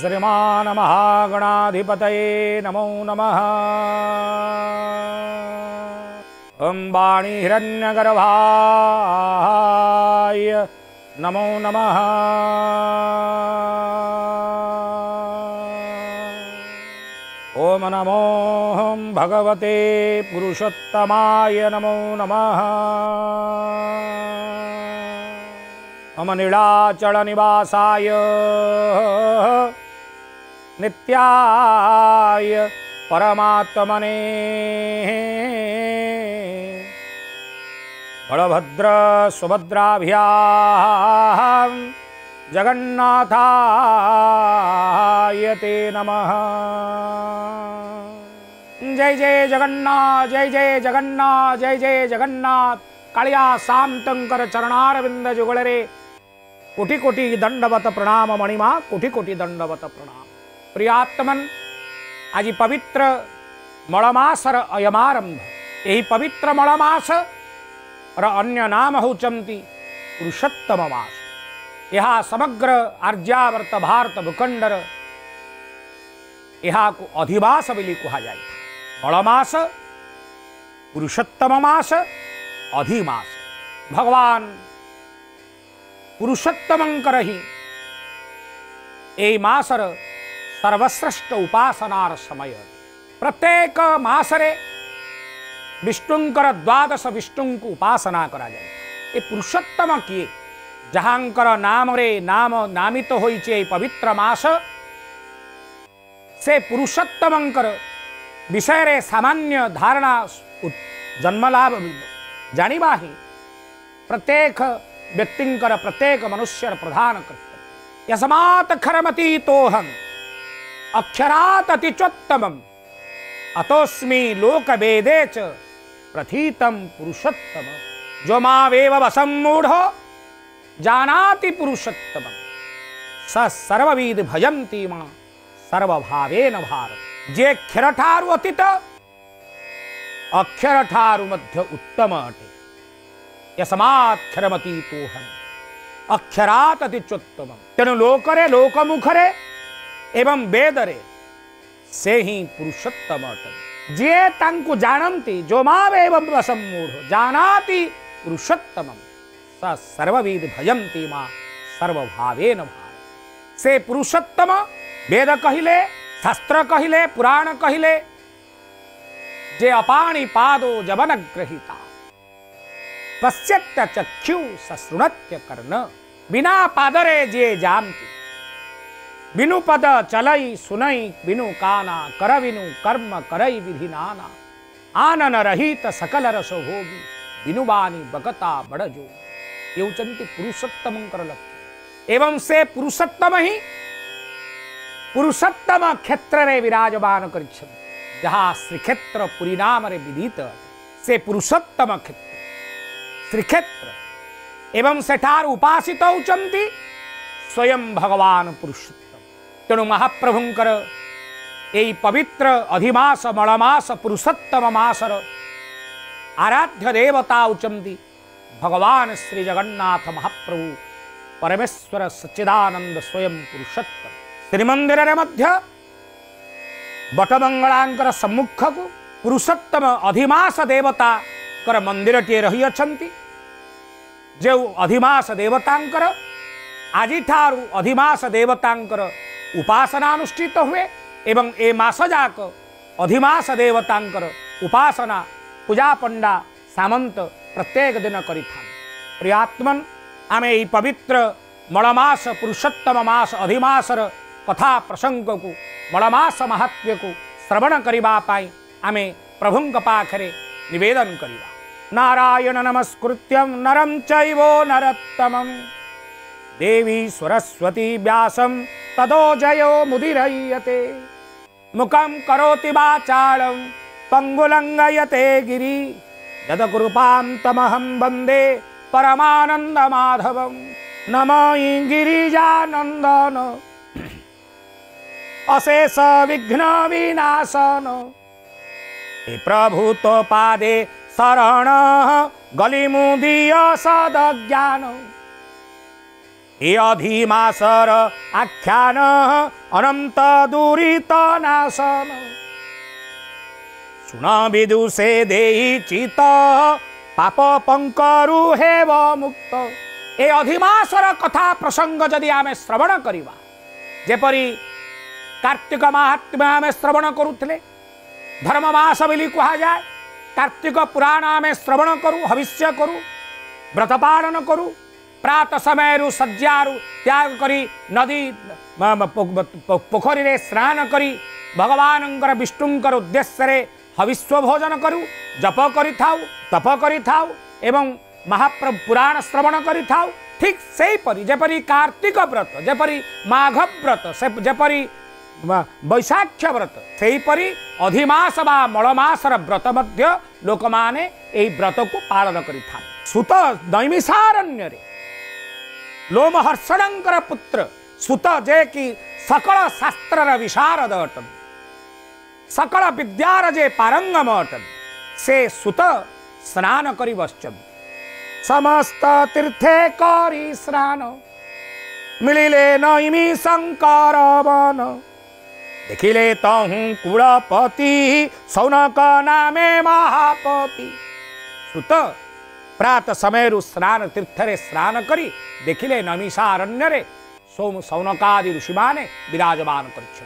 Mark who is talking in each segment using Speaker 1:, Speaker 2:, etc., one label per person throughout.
Speaker 1: श्रीमानमहागणाधिपतये महागणाधिपतये नमो नमः अम्बाणी हिरण्यगर्भाय नमो नमः ॐ नमो भगवते पुरुषोत्तमाय नमो नमः मम नीलाचलनिवासाय நித்யாய परमात्मने बलभद्र सुभद्राभ्यां जगन्नाथाय ते नमः जय जय जगन्नाथ जय जय जगन्नाथ जय जय जगन्नाथ कालिया शांतंकर चरणारविंद जुगलरे कोटि कोटि दंडवत प्रणाम मणिमा कोटि कोटि दंडवत प्रणाम प्रियात्मन आज पवित्र मलमासर अयमारंभ यही पवित्र मलमास अन्य नाम होती पुरुषोत्तम मास यह समग्र आर्यावर्त भारत भूखंडर यह अधिवास बोली कहा जाए मलमास पुरुषोत्तम मास अधिमास भगवान पुरुषोत्तम ही यही मासर सर्वश्रेष्ठ उपासनार समय प्रत्येक मासरे विष्णुंकर द्वादश विष्णु को उपासना करा जाए ये पुरुषोत्तम किए जहांकर नाम रे नाम नामित तो हो पवित्र मास से पुरुषोत्तम विषय सामान्य धारणा जन्मलाभ जानवा ही प्रत्येक व्यक्ति प्रत्येक मनुष्य प्रधान कर्तव्य यस्मात् खरमती तोहं अक्षरात अतिचोत्तमम अतोस्मी लोक वेदे च प्रथितम पुरुषोत्तम जो मावेव असमूढ़ो जानाति पुरुषोत्तम स सर्वविद भजंती मां सर्वभावेन भारत जे क्षरठारु अतीत अक्षरठारु मध्य उत्तम अटे हम अक्षरात अतिचोत्तम तेनु लोकरे लोकमुखरे एवं वेद रे से ही पुरुषोत्तम जे तंकु जानती जो माव एवं रसम मूढ़ जानाति पुरुषोत्तम स सर्वविद भयंती माँ सर्वभावे न भाव से पुरुषोत्तम वेद कहिले शास्त्र कहिले पुराण कहिले जे अपाणी पादो जवन ग्रहिता पश्यत्य चक्षु सशृणत्य कर्ण बिना पादरे जे जानती बिनु पद चलई सुनई बिनु काना कर बिनु कर्म करई विधि नाना आनन रहित सकल रसो होगी बिनु बानी बगता बड़ जो उचंती पुरुषोत्तम कर लगते एवं से पुरुषोत्तम ही पुरुषोत्तम क्षेत्र रे विराजमान कर जहाँ श्रीक्षेत्र पुरी नाम रे विदित से पुरुषोत्तम क्षेत्र श्रीक्षेत्र एवं सेठार उपासित होती स्वयं भगवान पुरुषोत्तम ତେଣୁ ମହାପ୍ରଭୁଙ୍କର ଏହି ପବିତ୍ର ଅଧିମାସ ମଳମାସ ପୁରୁଷୋତ୍ତମ ମାସର ଆରାଧ୍ୟ ଦେବତା ହେଉଛନ୍ତି ଭଗବାନ ଶ୍ରୀ ଜଗନ୍ନାଥ ମହାପ୍ରଭୁ ପରମେଶ୍ୱର ସଚ୍ଚିଦାନନ୍ଦ ସ୍ୱୟଂ ପୁରୁଷୋତ୍ତମ ଶ୍ରୀମନ୍ଦିରରେ ମଧ୍ୟ ବଟମଙ୍ଗଳାଙ୍କର ସମ୍ମୁଖକୁ ପୁରୁଷୋତ୍ତମ ଅଧିମାସ ଦେବତାଙ୍କର ମନ୍ଦିରଟିଏ ରହିଅଛନ୍ତି ଯେଉଁ ଅଧିମାସ ଦେବତାଙ୍କର ଆଜିଠାରୁ ଅଧିମାସ ଦେବତାଙ୍କର उपासना अनुष्ठित हुए एवं ए मास जाक अधिमास देवतांकर उपासना पूजा पंडा सामंत प्रत्येक दिन करिथान आम आमे ई पवित्र मलमास पुरुषोत्तम मास अधिमासर कथा प्रसंग को मलमास महात्म्य को श्रवण करने आम प्रभु पाखे नवेदन करवा नारायण नमस्कृत्यम नरम चो नरतम देवी सरस्वती व्यासम तदो जयो मुदिरयते मुखं करोति वाचालं पङ्गुलङ्गयते गिरि यदकृपां तमहं वन्दे परमानन्दमाधवं नमो गिरिजानन्दन अशेष विघ्न हे प्रभूत पादे शरण गलिमुदीय सदज्ञान ଅଧିମାସର ଆଖ୍ୟାନ ଅନନ୍ତ ଦୂରିତ ନାଶନ ଶୁଣ ବିଦୁଷେ ଦେଇଚିତ ପାପ ପଙ୍କରୁ ହେବ ମୁକ୍ତ ଏ ଅଧିମାସର କଥା ପ୍ରସଙ୍ଗ ଯଦି ଆମେ ଶ୍ରବଣ କରିବା ଯେପରି କାର୍ତ୍ତିକ ମାହାତ୍ମ୍ୟ ଆମେ ଶ୍ରବଣ କରୁଥିଲେ ଧର୍ମ ମାସ ବୋଲି କୁହାଯାଏ କାର୍ତ୍ତିକ ପୁରାଣ ଆମେ ଶ୍ରବଣ କରୁ ହବିଷ୍ୟ କରୁ ବ୍ରତ ପାଳନ କରୁ ପ୍ରାତଃ ସମୟରୁ ଶଯ୍ୟାରୁ ତ୍ୟାଗ କରି ନଦୀ ପୋଖରୀରେ ସ୍ନାନ କରି ଭଗବାନଙ୍କର ବିଷ୍ଣୁଙ୍କର ଉଦ୍ଦେଶ୍ୟରେ ହବିଶ୍ୱ ଭୋଜନ କରୁ ଜପ କରିଥାଉ ତପ କରିଥାଉ ଏବଂ ମହାପ୍ରଭୁ ପୁରାଣ ଶ୍ରବଣ କରିଥାଉ ଠିକ୍ ସେହିପରି ଯେପରି କାର୍ତ୍ତିକ ବ୍ରତ ଯେପରି ମାଘ ବ୍ରତ ସେ ଯେପରି ବୈଶାଖ ବ୍ରତ ସେହିପରି ଅଧିମାସ ବା ମଳମାସର ବ୍ରତ ମଧ୍ୟ ଲୋକମାନେ ଏହି ବ୍ରତକୁ ପାଳନ କରିଥାନ୍ତି ସୁତ ନୈମିଷାରଣ୍ୟରେ लोमहर्षण पुत्र सुत जे कि सकल शास्त्र विशारद अटन सकल विद्यार जे पारंगम अटन से सुत स्नान करी बच्चन समस्त तीर्थे करी स्नान मिलिले नईमी शंकर देखिले तहु कुलपति सौनक नामे महापति सुत प्रात समय स्नान तीर्थरे स्नान कर देखिले नमीषारण्य सोम सौनकादि ऋषि मैंने विराजमान कर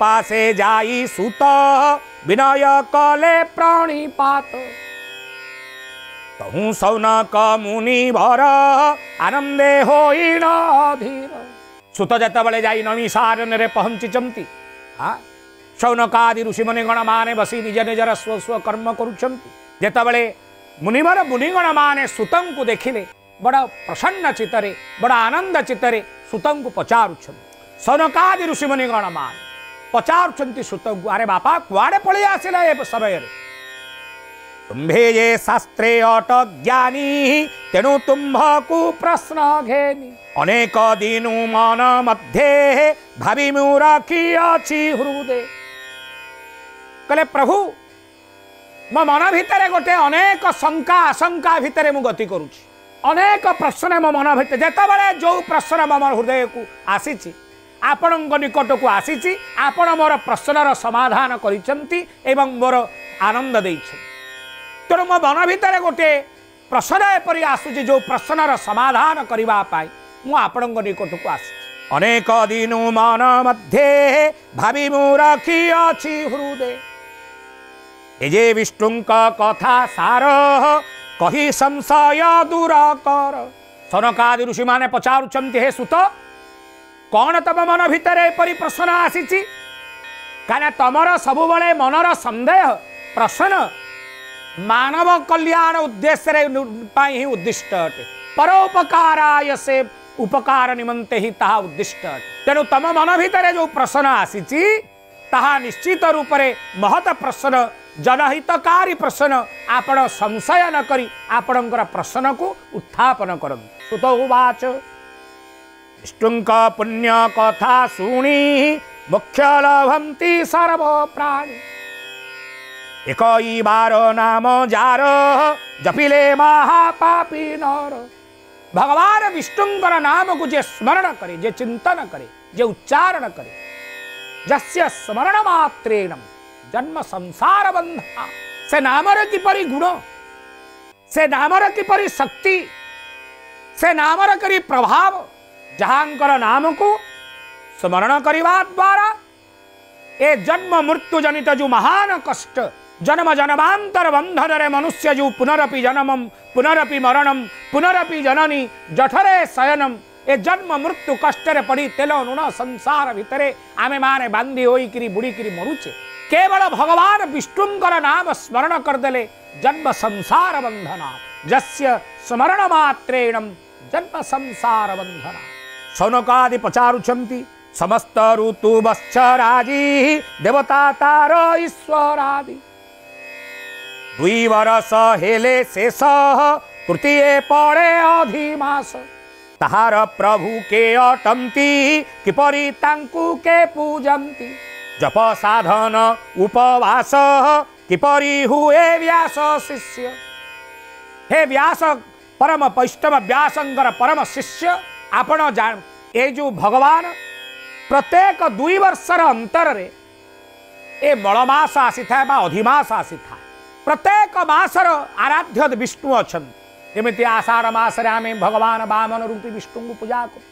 Speaker 1: पासे जाई सुत विनय कले प्राणीपात तहु सौनक मुनि भर आनंदे सुत जत नमीषारण्य पहुंची चंती सौनकादि ऋषि मुनिगण मान बसी निज निजर स्व स्व कर्म करते मुनिमर मुनिगण मान सुत देखने बड़ प्रसन्न चित्तरे बड़ आनंद चित्तरे सुत पचारनकादि ऋषि मुनिगण मान पचार सुत आरे बापा कड़े पलि आसला समय तुम्भे ये शास्त्रे अट ज्ञानी तेणु तुम्भ को प्रश्न घेनी अनेक दिनु मन मध्य भावी मुखी अच्छी हृदय कले प्रभु ମୋ ମନ ଭିତରେ ଗୋଟେ ଅନେକ ଶଙ୍କା ଆଶଙ୍କା ଭିତରେ ମୁଁ ଗତି କରୁଛି ଅନେକ ପ୍ରଶ୍ନ ମୋ ମନ ଭିତରେ ଯେତେବେଳେ ଯେଉଁ ପ୍ରଶ୍ନ ମୋ ମୋ ହୃଦୟକୁ ଆସିଛି ଆପଣଙ୍କ ନିକଟକୁ ଆସିଛି ଆପଣ ମୋର ପ୍ରଶ୍ନର ସମାଧାନ କରିଛନ୍ତି ଏବଂ ମୋର ଆନନ୍ଦ ଦେଇଛନ୍ତି ତେଣୁ ମୋ ମନ ଭିତରେ ଗୋଟିଏ ପ୍ରଶ୍ନ ଏପରି ଆସୁଛି ଯେଉଁ ପ୍ରଶ୍ନର ସମାଧାନ କରିବା ପାଇଁ ମୁଁ ଆପଣଙ୍କ ନିକଟକୁ ଆସିଛି ଅନେକ ଦିନ ମନ ମଧ୍ୟ ଭାବି ମୁଁ ରଖିଅଛି ହୃଦୟ এজে বিষ্ণুঙ্ক কথা সার কহি সংশয় দূর কর সনকাদি ঋষিমানে পচারুচন্তি হে সুত কণ তম মন ভিতরে এপরি প্রশ্ন আসিছি କାହିଁକିନା ତମର ସବୁବେଳେ ମନର ସନ୍ଦେହ ପ୍ରଶ୍ନ ମାନବ କଲ୍ୟାଣ ଉଦ୍ଦେଶ୍ୟରେ ପାଇଁ ହିଁ ଉଦ୍ଦିଷ୍ଟ ଅଟେ ପରୋପକାରାୟ ସେ ଉପକାର ନିମନ୍ତେ ହିଁ ତାହା ଉଦ୍ଦିଷ୍ଟ ଅଟେ ତେଣୁ ତମ ମନ ଭିତରେ ଯେଉଁ ପ୍ରଶ୍ନ ଆସିଛି ତାହା ନିଶ୍ଚିତ ରୂପରେ ମହତ ପ୍ରଶ୍ନ ଜନହିତକାରୀ ପ୍ରଶ୍ନ ଆପଣ ସଂଶୟ ନ କରି ଆପଣଙ୍କର ପ୍ରଶ୍ନକୁ ଉତ୍ଥାପନ କରନ୍ତୁ ସୁତ ଉବାଚ ବିଷ୍ଣୁଙ୍କ ପୁଣ୍ୟ କଥା ଶୁଣି ମୁଖ୍ୟ ଲଭନ୍ତି ସର୍ବପ୍ରାଣୀ ଏକ ଇବାର ନାମ ଯାର ଜପିଲେ ମହାପାପି ନର ଭଗବାନ ବିଷ୍ଣୁଙ୍କର ନାମକୁ ଯିଏ ସ୍ମରଣ କରେ ଯିଏ ଚିନ୍ତନ କରେ ଯିଏ ଉଚ୍ଚାରଣ କରେ ଯଶ୍ୟ ସ୍ମରଣ जन्म संसार बंधा से नाम किपर गुण से नाम किपर शक्ति से नाम करी प्रभाव जहां नाम को स्मरण करने द्वारा ए जन्म मृत्यु जनित जो महान कष्ट जन्म जन्मांतर बंधन मनुष्य जो पुनरपि जन्म पुनरपि मरणम पुनरपि जननी जठरे शयनम ए जन्म मृत्यु कष्ट पड़ी तेल नुण संसार भितर आम मैने बांधी होकर बुड़ी मरुचे केवल भगवान विष्णुंकर नाम स्मरण कर जन्म संसार बंधना जस्य स्मरण मात्रेणम जन्म संसार बंधना शौनकादि पचारुचंती समस्त ऋतु राजी देवता तार ईश्वर आदि दुई वर्ष हेले शेष तृतीय पड़े अधिमास तहार प्रभु के अटंती किपरी तांकु के पूजंती जप साधन उपवास किपरी हुए व्यास शिष्य हे व्यास परम पैष्ठव व्यासंगर परम शिष्य आपण ये जो भगवान प्रत्येक दुई वर्ष अंतर रे ए मलमास आसी था अधिमास आसी था प्रत्येक मसर आराध्य विष्णु अच्छा जमी आषाढ़स भगवान बामन रूपी विष्णु को पूजा करू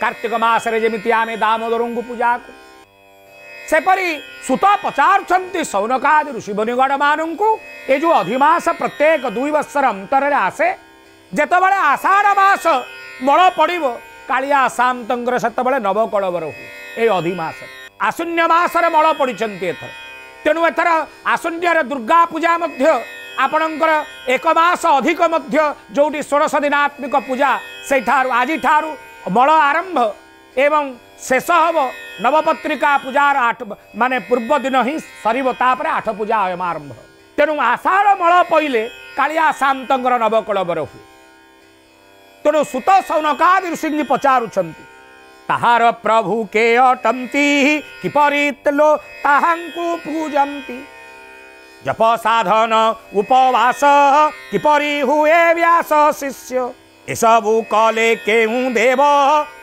Speaker 1: कार्तिक मसमें दामोदर को पूजा करू ସେପରି ସୁତ ପଚାରୁଛନ୍ତି ସୌନକାଦି ଋଷିବନିଗଡ଼ମାନଙ୍କୁ ଏ ଯେଉଁ ଅଧିମାସ ପ୍ରତ୍ୟେକ ଦୁଇ ବର୍ଷର ଅନ୍ତରରେ ଆସେ ଯେତେବେଳେ ଆଷାଢ଼ ମାସ ମଳ ପଡ଼ିବ କାଳିଆ ଆସାନ୍ତଙ୍କର ସେତେବେଳେ ନବକଳବର ହୁଏ ଏଇ ଅଧିମାସ ଆଶୂନ୍ୟ ମାସରେ ମଳ ପଡ଼ିଛନ୍ତି ଏଥର ତେଣୁ ଏଥର ଆଶୂନ୍ୟର ଦୁର୍ଗା ପୂଜା ମଧ୍ୟ ଆପଣଙ୍କର ଏକ ମାସ ଅଧିକ ମଧ୍ୟ ଯେଉଁଠି ଷୋଡ଼ଶ ଦିନାତ୍ମିକ ପୂଜା ସେଇଠାରୁ ଆଜିଠାରୁ ମଳ ଆରମ୍ଭ ଏବଂ ଶେଷ ହେବ ନବପତ୍ରିକା ପୂଜାର ଆଠ ମାନେ ପୂର୍ବ ଦିନ ହିଁ ସରିବ ତାପରେ ଆଠ ପୂଜା ହେମ ଆରମ୍ଭ ତେଣୁ ଆଷାଢ଼ ମଳ ପଇଲେ କାଳିଆ ଶାନ୍ତଙ୍କର ନବକଳବର ହୁଏ ତେଣୁ ସୁତ ସୌନକାଦି ଋଷିଙ୍ଗ ପଚାରୁଛନ୍ତି ତାହାର ପ୍ରଭୁ କେ ଅଟନ୍ତି କିପରି ଲୋ ତାହାଙ୍କୁ ପୂଜନ୍ତି ଜପ ସାଧନ ଉପବାସ କିପରି ହୁଏ ବ୍ୟାସ ଶିଷ୍ୟ ଏସବୁ କଲେ କେଉଁ ଦେବ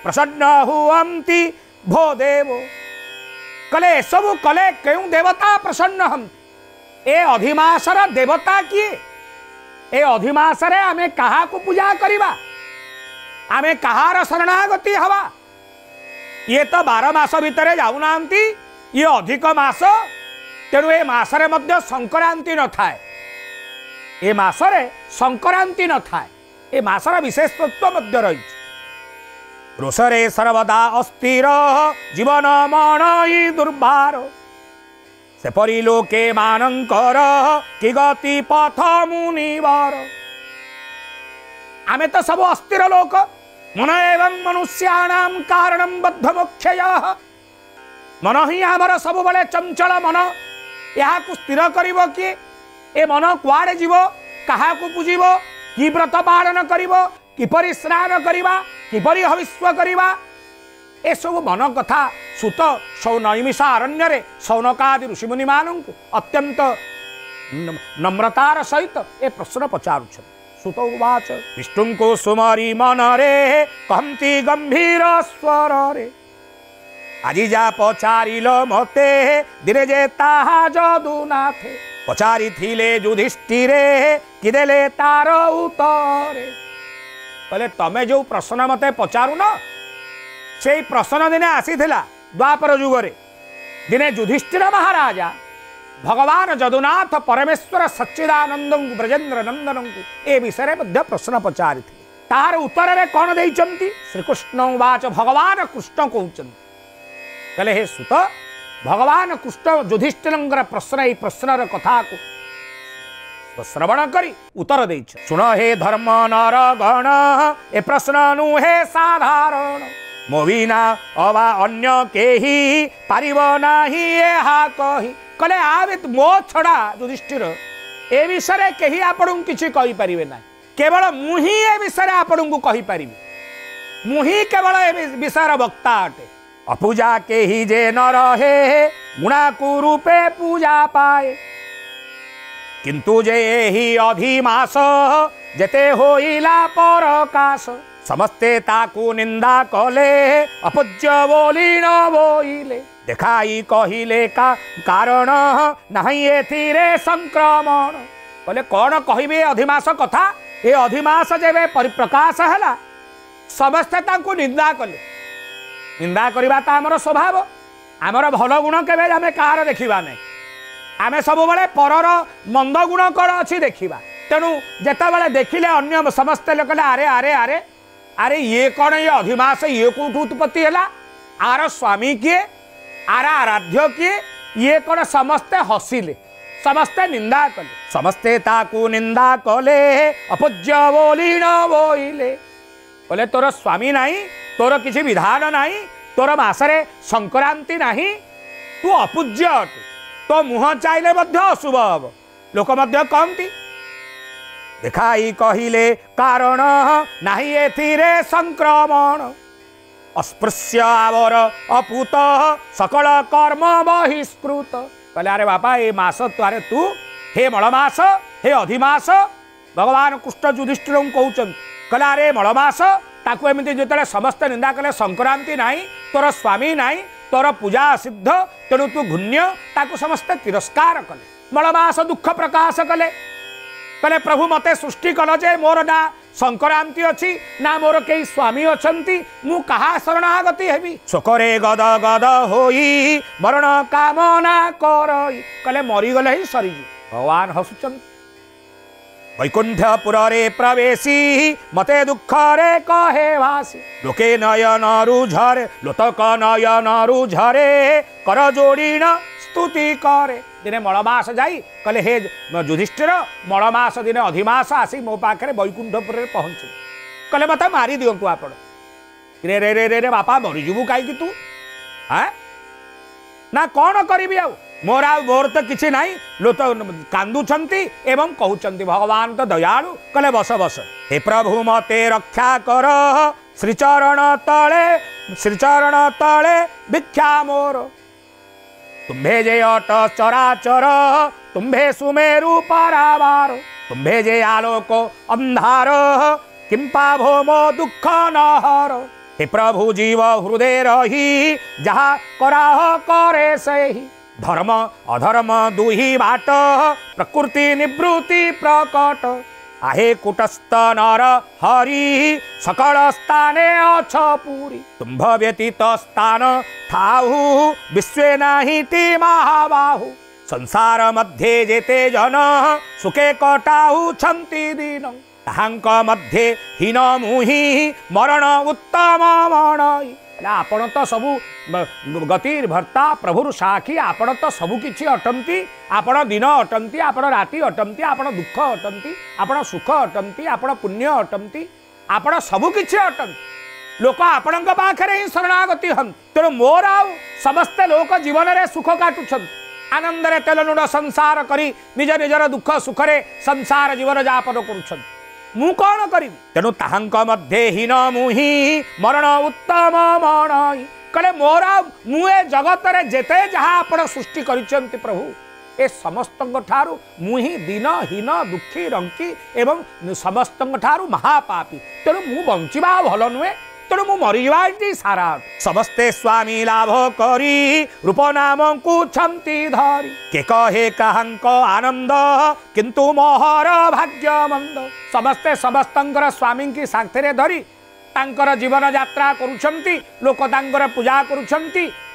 Speaker 1: ପ୍ରସନ୍ନ ହୁଅନ୍ତି भो देवो कले सब कले क्यों देवता प्रसन्न हम ए अधिमासर देवता किए ए अधिमासरे आमे कहा को पूजा करवा आमे कहार शरणागति हवा ये तो बार मास भितर जाऊना ये अधिक मस तेणु ଏ मसरे संक्रांति न ନଥାଏ ଏ ମାସରେ ସଂକ୍ରାନ୍ତି ନଥାଏ ଏ ମାସର ବିଶେଷତ୍ୱ ମଧ୍ୟ ରହିଛି रोषरे सर्वदा अस्थिर जीवन मन दुर्भार सेपरी लोके मानकर कि गति पथ मुनिवार आमे तो सब अस्थिर लोक मन एवं मनुष्याण कारण बद्ध मुख्य मन ही आम सब बड़े चंचल मन यह स्थिर कर मन कड़े जीव क्या पूजब कि व्रत पालन करपरी स्नान करवा କିପରି ହବିଶ୍ୱ କରିବା ଏସବୁ ମନ କଥା ସୁତ ସୌ ନୈମିଷା ଅରଣ୍ୟରେ ସୌନକାଦି ଋଷିମୁନିମାନଙ୍କୁ ଅତ୍ୟନ୍ତ ନମ୍ରତାର ସହିତ ଏ ପ୍ରଶ୍ନ ପଚାରୁଛନ୍ତି ବିଷ୍ଣୁଙ୍କୁ ସୁମରି ମନରେ କହନ୍ତି ଗମ୍ଭୀର ସ୍ୱରରେ ଆଜି ଯା ପଚାରିଲ ମୋତେ ଦିନେ ଯେ ତାହା ଯଦୁନାଥେ ପଚାରିଥିଲେ ଯୁଧିଷ୍ଠିରେ କିଦେଲେ ତାର ଉତରେ କହିଲେ ତମେ ଯେଉଁ ପ୍ରଶ୍ନ ମୋତେ ପଚାରୁନ ସେଇ ପ୍ରଶ୍ନ ଦିନେ ଆସିଥିଲା ଦ୍ୱାପର ଯୁଗରେ ଦିନେ ଯୁଧିଷ୍ଠିର ମହାରାଜା ଭଗବାନ ଯଦୁନାଥ ପରମେଶ୍ୱର ସଚ୍ଚିଦାନନ୍ଦଙ୍କୁ ବ୍ରଜେନ୍ଦ୍ର ନନ୍ଦନଙ୍କୁ ଏ ବିଷୟରେ ମଧ୍ୟ ପ୍ରଶ୍ନ ପଚାରିଥିଲେ ତାହାର ଉତ୍ତରରେ କ'ଣ ଦେଇଛନ୍ତି ଶ୍ରୀକୃଷ୍ଣ ବାଚ ଭଗବାନ କୃଷ୍ଣ କହୁଛନ୍ତି କହିଲେ ହେ ସୁତ ଭଗବାନ କୃଷ୍ଣ ଯୁଧିଷ୍ଠିରଙ୍କର ପ୍ରଶ୍ନ ଏଇ ପ୍ରଶ୍ନର କଥାକୁ श्रवण करी उत्तर दे सुन हे धर्म नारगण ए प्रश्न नु हे साधारण मोविना अवा अन्य केही पारिब नाही ଏହା କହି କହିଲେ ଆ ମୋ ଛଡ଼ା ଯୁଧିଷ୍ଠିର ଏ ବିଷୟରେ କେହି ଆପଣଙ୍କୁ କିଛି କହିପାରିବେ ନାହିଁ କେବଳ ମୁଁ ହିଁ ଏ ବିଷୟରେ ଆପଣଙ୍କୁ କହିପାରିବି ମୁଁ ହିଁ କେବଳ ଏ ବିଷୟର ବକ୍ତା ଅଟେ ଅପୂଜା କେହି ଯେ ନ ରହେ ଗୁଣାକୁ ରୂପେ ପୂଜା ପାଏ किंतु जे ही अभिमास जते हो इला परकाश समस्ते ताकु निंदा कले बोली न बोइले देखाई कहले का कारण नहीं एथिरे संक्रमण कहले कौन कहबे अधिमास कथा ये अधिमास जेबे परिप्रकाश हैला समस्ते ताकु निंदा कले निंदा करवा तो आमर स्वभाव आमर भल गुण केवे आम कहार देखा नहीं आम सब पर मंद गुण कौन अच्छी देखा तेणु जोबले देखिले अं समस्त लोग कहे आरे आरे आरे आरे ये कौन ये अभिमास ये कौट उत्पत्ति आर स्वामी किए आर आराध्य किए ये कौन समस्ते हसिले समस्ते निंदा कले समस्ते निंदा कले अपूज्य बोली न बोले बोले तोर स्वामी ना तोर किसी विधान ना तोर मसरे संक्रांति ना तू अपूज्य अटू ତୋ ମୁହଁ ଚାହିଁଲେ ମଧ୍ୟ ଅଶୁଭ ହବ ଲୋକ ମଧ୍ୟ କହନ୍ତି ଦେଖାଇ କହିଲେ କାରଣ ନାହିଁ ଏଥିରେ ସଂକ୍ରମଣ ଅସ୍ପୃଶ୍ୟ ଆବର ଅପୁତ ସକଳ କର୍ମ ବହିଷ୍କୃତ କହିଲେ ଆରେ ବାପା ଏ ମାସ ତୁଆରେ ତୁ ହେ ମଳମାସ ହେ ଅଧିମାସ ଭଗବାନ କୃଷ୍ଣ ଯୁଧିଷ୍ଠିରଙ୍କୁ କହୁଛନ୍ତି କହିଲେ ଆରେ ମଳମାସ ତାକୁ ଏମିତି ଯେତେବେଳେ ସମସ୍ତେ ନିନ୍ଦା କଲେ ସଂକ୍ରାନ୍ତି ନାହିଁ ତୋର ସ୍ୱାମୀ ନାହିଁ ତୋର ପୂଜା ଅସିଦ୍ଧ ତେଣୁ ତୁ ଘୂଣ୍ୟ ତାକୁ ସମସ୍ତେ ତିରସ୍କାର କଲେ ମଳମାସ ଦୁଃଖ ପ୍ରକାଶ କଲେ କହିଲେ ପ୍ରଭୁ ମୋତେ ସୃଷ୍ଟି କଲ ଯେ ମୋର ନା ସଂକ୍ରାନ୍ତି ଅଛି ନା ମୋର କେହି ସ୍ୱାମୀ ଅଛନ୍ତି ମୁଁ କାହା ଶରଣାଗତି ହେବି ଶୋକରେ ଗଦ ଗଦ ହୋଇ ମରଣ କାମନା କର କହିଲେ ମରିଗଲେ ହିଁ ସରିଯିବ ଭଗବାନ ହସୁଛନ୍ତି वैकुंठ प्रवेशी मते दुखारे काहे वासी लोके नाया नारू झारे लोतका नाया नारू झारे कर जोड़ी ना स्तुति करे दिने मलमास जाई कले हे युधिष्ठिर मलमास दिने अधिमास आसी मो पाखे वैकुंठपुर पहुँचु कले मत मारी दिंतु आपण रे रे रे रे बापा मरीजु कहीं तू हाँ ना कौन करी आउ मोर आोर तो किसी ना लो तो कादूँ कहते भगवान तो दया कले बस बस हे प्रभु मत रक्षा कर श्रीचरण तले श्रीचरण तले भिक्षा मोर तुम्भे जे अट चरा चर तुम्भे सुमेरु पारावार तुम्भे जे आलोक अंधार किंपा भोम दुख नहर हे प्रभु जीव हृदय रही जहा कराह करे सही धर्म अधर्म दुही बाट प्रकृति निवृत्ती प्रकट आहे कुटस्थ नर हरि सकल स्थाने अछ पुरी तुम्भ व्यतीत स्थान थाहु विश्वे नाही ती महाबाहू संसार मध्ये जेते जन सुखे कटाऊ छंती दिन ତାହାଙ୍କ मध्ये ହୀନ मुही मरण उत्तम ମଣଇ ଆପଣ ତ ସବୁ ଗତି ଭର୍ତ୍ତା ପ୍ରଭୁର ସାକ୍ଷୀ ଆପଣ ତ ସବୁକିଛି ଅଟନ୍ତି ଆପଣ ଦିନ ଅଟନ୍ତି ଆପଣ ରାତି ଅଟନ୍ତି ଆପଣ ଦୁଃଖ ଅଟନ୍ତି ଆପଣ ସୁଖ ଅଟନ୍ତି ଆପଣ ପୁଣ୍ୟ ଅଟନ୍ତି ଆପଣ ସବୁକିଛି ଅଟନ୍ତି ଲୋକ ଆପଣଙ୍କ ପାଖରେ ହିଁ ଶରଣାଗତି ହନ୍ତି ତେଣୁ ମୋର ଆଉ ସମସ୍ତେ ଲୋକ ଜୀବନରେ ସୁଖ କାଟୁଛନ୍ତି ଆନନ୍ଦରେ ତେଲ ଲୁଣ ସଂସାର କରି ନିଜ ନିଜର ଦୁଃଖ ସୁଖରେ ସଂସାର ଜୀବନ ଯାପନ କରୁଛନ୍ତି ମୁଁ କ'ଣ କରିବି ତେଣୁ ତାହାଙ୍କ ମଧ୍ୟ ହୀନ ମୁହିଁ ମରଣ ଉତ୍ତମ ମଣ କହିଲେ ମୋର ମୁଁ ଏ ଜଗତରେ ଯେତେ ଯାହା ଆପଣ ସୃଷ୍ଟି କରିଛନ୍ତି ପ୍ରଭୁ ଏ ସମସ୍ତଙ୍କ ଠାରୁ ମୁଁ ହିଁ ଦିନହୀନ ଦୁଃଖୀ ରଙ୍କି ଏବଂ ସମସ୍ତଙ୍କ ଠାରୁ ମହାପାପୀ ତେଣୁ ମୁଁ ବଞ୍ଚିବା ଭଲ ନୁହେଁ तेणु मरीजी सारा समस्ते स्वामी लाभ करी रूप नाम को छे कहे कहा आनंद किंतु मोहर भाग्य मंद समस्ते समस्त स्वामी की साथी धरी तांकर जीवन जात्रा करोकता पूजा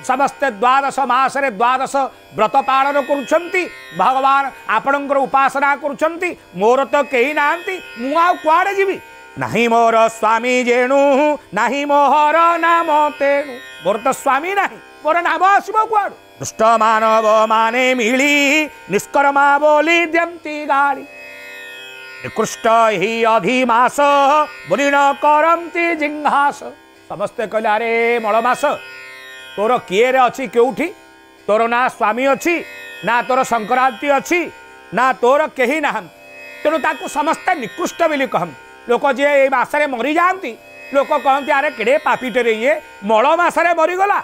Speaker 1: समस्ते द्वादश मस द्वादश व्रत पालन करगवान आपण को उपासना करोर तो कई ना मुड़े जीवी नहीं मोर स्वामी जेणु नहीं मोहर नाम तेणु मोर तो स्वामी नहीं मोर नाम आसव कुआड़ दुष्ट मानव माने मिली निष्कर्मा बोली दियंती गाड़ी निकृष्ट ही अभिमास बोली न करती जिंघास समस्ते कह अरे मलमास तोर किए रे अच्छी क्योंठी तोर ना स्वामी अच्छी ना तोर संक्रांति अच्छी ना तोर कहीं ना तेणु ताकू समस्ते निकृष्ट बोली कहती ଲୋକ ଯିଏ ଏଇ ମାସରେ ମରିଯାଆନ୍ତି ଲୋକ କହନ୍ତି ଆରେ କେଡ଼େ ପାପିଟରେ ଇଏ ମଳ ମାସରେ ମରିଗଲା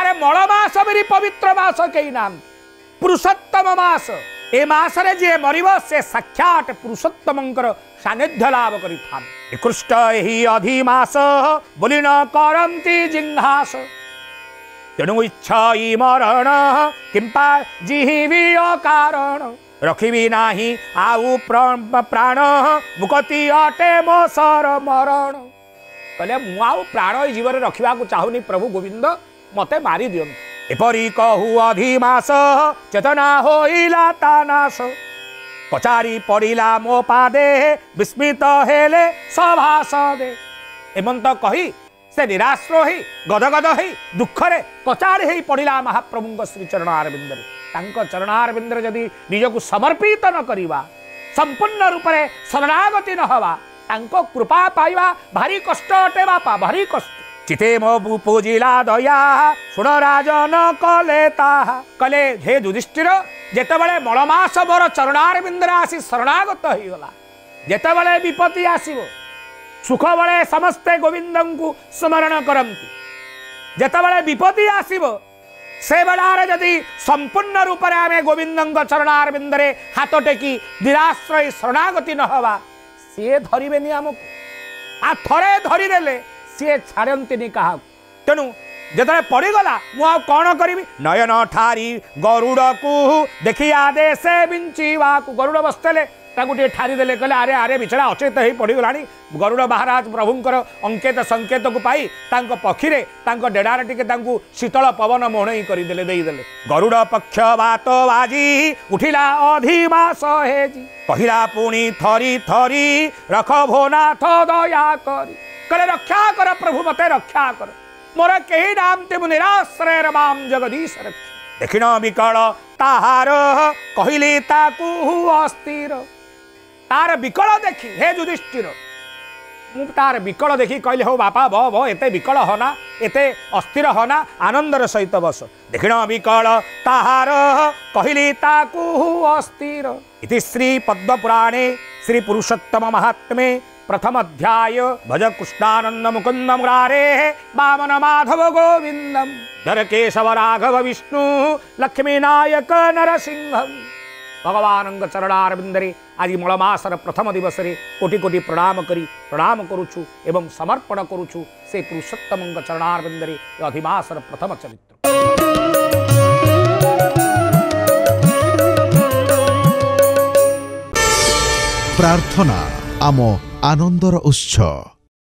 Speaker 1: ଆରେ ମଳ ମାସ ବୋଲି ପବିତ୍ର ମାସ କେହି ନାହାନ୍ତି ପୁରୁଷୋତ୍ତମ ମାସ ଏ ମାସରେ ଯିଏ ମରିବ ସେ ସାକ୍ଷାତ ପୁରୁଷୋତ୍ତମଙ୍କର ସାନ୍ନିଧ୍ୟ ଲାଭ କରିଥାନ୍ତି ନିକୃଷ୍ଟ ଏହି ଅଧିମାସ ବୋଲି ନ କରନ୍ତି ଜିହ୍ନାସ ତେଣୁ ଇଚ୍ଛ ଇ ମରଣ କିମ୍ବା ଜିହିବି କାରଣ ରଖିବି ନାହିଁ ଆଉ ପ୍ରାଣ ମୁକତି ଅଟେ ମୋ ସର ମରଣ କହିଲେ ମୁଁ ଆଉ ପ୍ରାଣ ଏଇ ଜୀବରେ ରଖିବାକୁ ଚାହୁଁନି ପ୍ରଭୁ ଗୋବିନ୍ଦ ମୋତେ ମାରି ଦିଅନ୍ତୁ ଏପରି କହୁ ଅଧିମାସ ଚେତନା ହୋଇଲା ତା ନାଶ ପଚାରି ପଡ଼ିଲା ମୋ ପାଦେ ବିସ୍ମିତ ହେଲେ ସଭାସଦେ ଏମନ୍ତ କହି ସମସ୍ତେ ନିରାଶ ହୋଇ ଗଦଗଦ ହୋଇ ଦୁଃଖରେ କଚାଡ଼ି ହୋଇ ପଡ଼ିଲା ମହାପ୍ରଭୁଙ୍କ ଶ୍ରୀ ଚରଣ ଆରବିନ୍ଦରେ ତାଙ୍କ ଚରଣ ଚରଣାରବିନ୍ଦରେ ଯଦି ନିଜକୁ ସମର୍ପିତ ନ କରିବା ସମ୍ପୂର୍ଣ୍ଣ ରୂପରେ ଶରଣାଗତି ନ ହେବା ତାଙ୍କ କୃପା ପାଇବା ଭାରି କଷ୍ଟ ଅଟେ ବାପା ଭାରି କଷ୍ଟ ଚିତେ ମୋ ପୁଜିଲା ଦୟା ଶୁଣ ରାଜନ କଲେ ତାହା କଲେ ହେ ଯୁଧିଷ୍ଠିର ଯେତେବେଳେ ମଳମାସ ମୋର ଚରଣାରବିନ୍ଦରେ ଆସି ଶରଣାଗତ ହୋଇଗଲା ଯେତେବେଳେ ବିପତ୍ତି ଆସିବ सुखबले समस्ते गोविन्दङ्कु स्मरण करन्ति ଯେତେବେଳେ ବିପତ୍ତି ଆସିବ ସେ ବେଳାରେ ଯଦି ସମ୍ପୂର୍ଣ୍ଣ ରୂପରେ ଆମେ ଗୋବିନ୍ଦଙ୍କ ଚରଣାରବିନ୍ଦରେ ହାତ ଟେକି ନିରାଶ୍ରୟ ଶରଣାଗତି ନ ହେବା ସିଏ ଧରିବେନି ଆମକୁ ଆଉ ଥରେ ଧରିଦେଲେ ସିଏ ଛାଡ଼ନ୍ତିନି କାହାକୁ ତେଣୁ जिते पड़गला मु कौन करी नयन ठारी गरुड़ को देखिया देशे गरुड़ बसते ठारी दे कह आरे आरे बिछड़ा अचेत हो पड़गला गरुड़ महाराज प्रभु अंकेत संकेत को पाई पक्षी डेडार टे शीतल पवन मोहणई करदे गरुड़ पक्ष बात बाजी उठिला अधिमास कहला पुणी थरी थरी रख भोनाथ दया कर रक्षा कर प्रभु मत रक्षा कर ମୋର କେହି ନାମ ତେମୁ ନିରାଶ୍ରୟ ରାମ ଜଗଦୀଶ ରକ୍ଷ ଦେଖିଣ ବିକଳ ତାହାର କହିଲେ ତାକୁ ଅସ୍ଥିର ତାର ବିକଳ ଦେଖି ହେ ଯୁଧିଷ୍ଠିର ମୁଁ ତାର ବିକଳ ଦେଖି କହିଲି ହଉ ବାପା ବ ବ ଏତେ ବିକଳ ହନା ଏତେ ଅସ୍ଥିର ହନା ଆନନ୍ଦର ସହିତ ବସ ଦେଖିଣ ବିକଳ ତାହାର କହିଲି ତାକୁ ଅସ୍ଥିର ଇତି ଶ୍ରୀ ପଦ୍ମପୁରାଣେ ଶ୍ରୀ ପୁରୁଷୋତ୍ତମ ମହାତ୍ମେ प्रथम अध्याय भज कृष्णानंद मुकुंद मुरारे वामन माधव गोविंदम धर केशव राघव विष्णु लक्ष्मी नायक नरसिंहम ભગવાનંદ ચરણારવિંદરે આજે મળમાસર પ્રથમ દિવસરે કોટી કોટી પ્રણામ કરી પ્રણામ કરું છું એવં સમર્પણ કરું છું સે પુરુષોત્તમંગ ચરણારવિંદરે એ અધિમાસર પ્રથમ
Speaker 2: ચરિત્ર પ્રાર્થના આમો আনন্দৰ উৎস